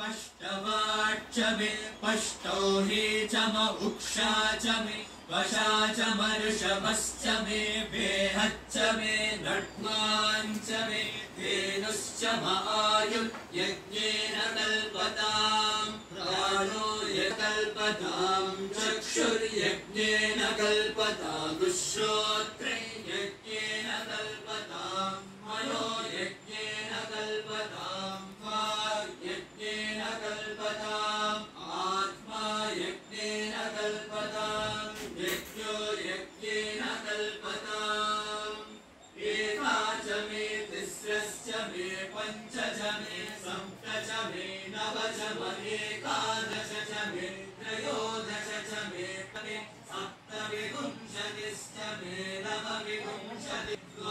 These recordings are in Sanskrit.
पष्टवाच्च मे पष्टो हि च उक्षा च मे वशा च मर्षभश्च मे बेहच्च मे नड्वाञ्च मे धेनुश्च म आयुर्यज्ञेन कल्पताम् प्राणो यकल्पताम् चक्षुर्यज्ञेन कल्पतामुश्रोत्रे यज्ञेन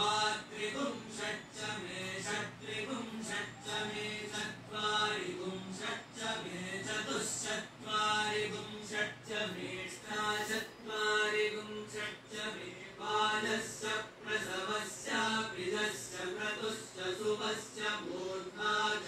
नवविंशति द्वात्रिपुंशच्च मे षट्त्रिपुंशच्च मे चत्वारिपुंशच्च मे चतुश्चत्वारिपुंशच्च मे अष्टाचत्वारिपुंशच्च मे बालस्य प्रसवस्य पिजस्य क्रतुश्च शुभश्च मूर्धा च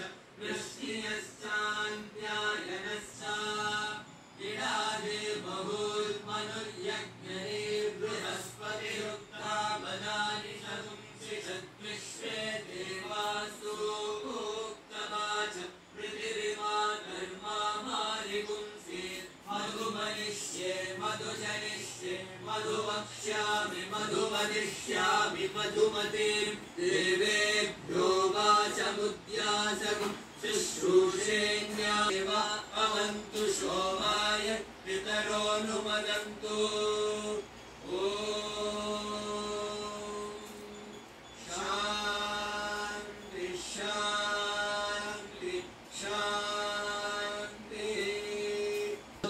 मधुमनिष्ये मधुजनिष्ये मधुवक्ष्यामि मधुमदिष्यामि मधुमतीम् देवेभ्यो वाचमुद्यासकम् शुश्रूषेण्याेव अवन्तु शोभाय पितरोऽनुमदन्तु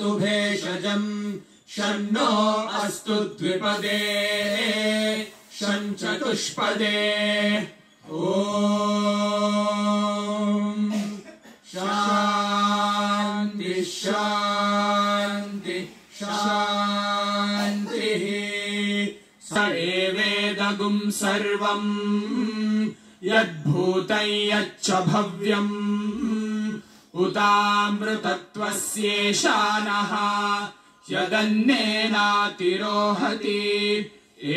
तु भेषजम् षण्णो अस्तु द्विपदे षञ्चतुष्पदे ॐ शान्ति शान्ति शान्तिः। स एवेदगुम् सर्वम् यद्भूतं यच्च भव्यम् उतामृतत्वस्येषानः यदन्नेनातिरोहति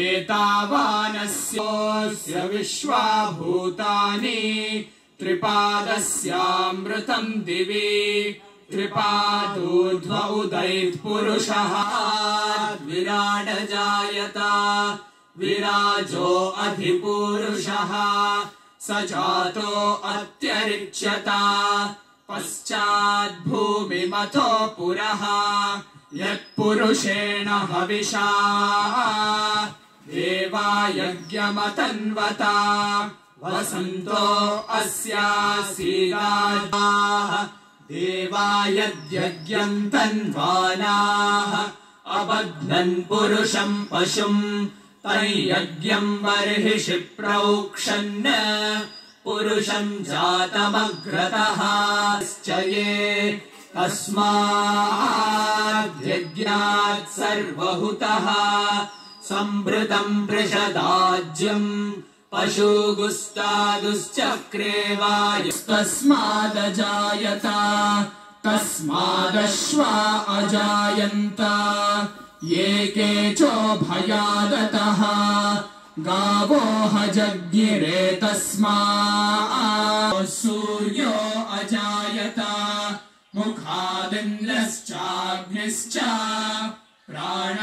एतावानस्योऽस्य विश्वाभूतानि त्रिपादस्यामृतम् दिवि विराड जायत विराजो अधिपुरुषः स जातो अत्यरिच्यत पश्चाद्भूमिमतो पुरः यत्पुरुषेण हविषा। देवा यज्ञमतन्वता वसन्तो अस्यासीदाः। देवा यद्यज्ञम् तन्वानाः। अबध्नन् पुरुषम् पशुम् तैयज्ञम् बर्हिषि प्रौक्षन् पुरुषम् जातमग्रतः ये तस्माद्यज्ञात् सर्वहुतः सम्भृतम् वृषदाज्यम् पशुगुस्तादुश्चक्रे वायुस्तस्मादजायत तस्मादश्वा अजायन्त ये केचोभयादतः गावो हजज्ञिरे तस्मा सूर्यो अजायत मुखादिन्द्रश्चाग्निश्च प्राणाद्वायुरजायत